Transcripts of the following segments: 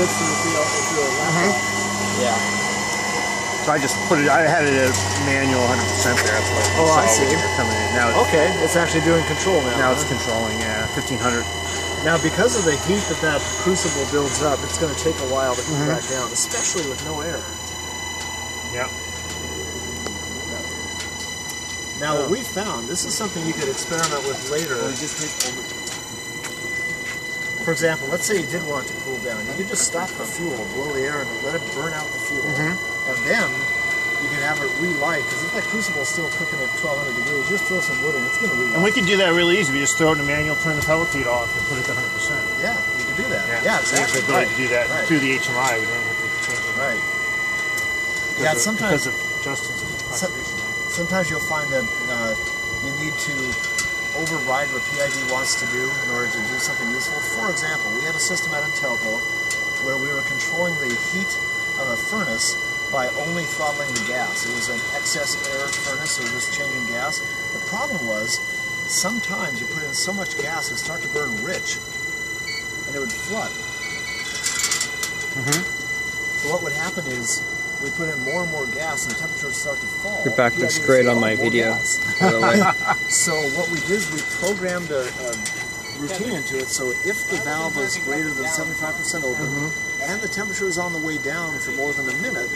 fits into the, into the laptop. Yeah. So I just put it. I had it at manual 100 percent there. That's what Oh, I saw see. when you were coming in. Now, it's, Okay, it's actually doing control now. now huh? it's controlling. Yeah, 1500. Now, because of the heat that that crucible builds up, it's going to take a while to cool Mhm. back down, especially with no air. Yeah. Now, Oh. what we found, this is something you could experiment with later. For example, let's say you did want it to cool down. You could just stop the fuel, blow the air, and let it burn out the fuel. Mhm. And then you can have it relight, because if that crucible is still cooking at 1200 degrees, just throw some wood in, it's going to relight. And we can do that really easy. We just throw it in the manual, turn the pellet feed off, and put it to 100 percent. yeah, you can do that. Yeah, Yeah, So we have exactly. the ability right. to do that Right. through the HMI. We don't have to change it. Right. Because Yeah, of, sometimes because of Justin's contribution. sometimes you'll find that uh, you need to override what PID wants to do in order to do something. For example, we had a system at Intalco where we were controlling the heat of a furnace by only throttling the gas. It was an excess air furnace, so were just changing gas. The problem was sometimes you put in so much gas it would start to burn rich and it would flood. Mhm. So what would happen is we put in more and more gas and the temperature would start to fall. Your back looks great on "Oh, my video, by the way. So what we did is we programmed a, a routine into it. So if the valve was greater than 75% open Mm-hmm. and the temperature was on the way down for more than a minute,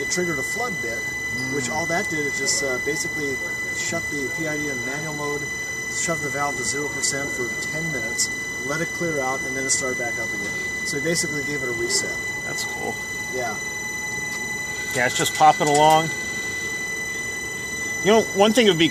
it triggered a flood bit. Which all that did is just uh, basically shut the PID in manual mode, shove the valve to zero percent for 10 minutes, let it clear out, and then it started back up again. So we basically gave it a reset. That's cool. Yeah. Yeah, it's just popping along. You know, one thing would be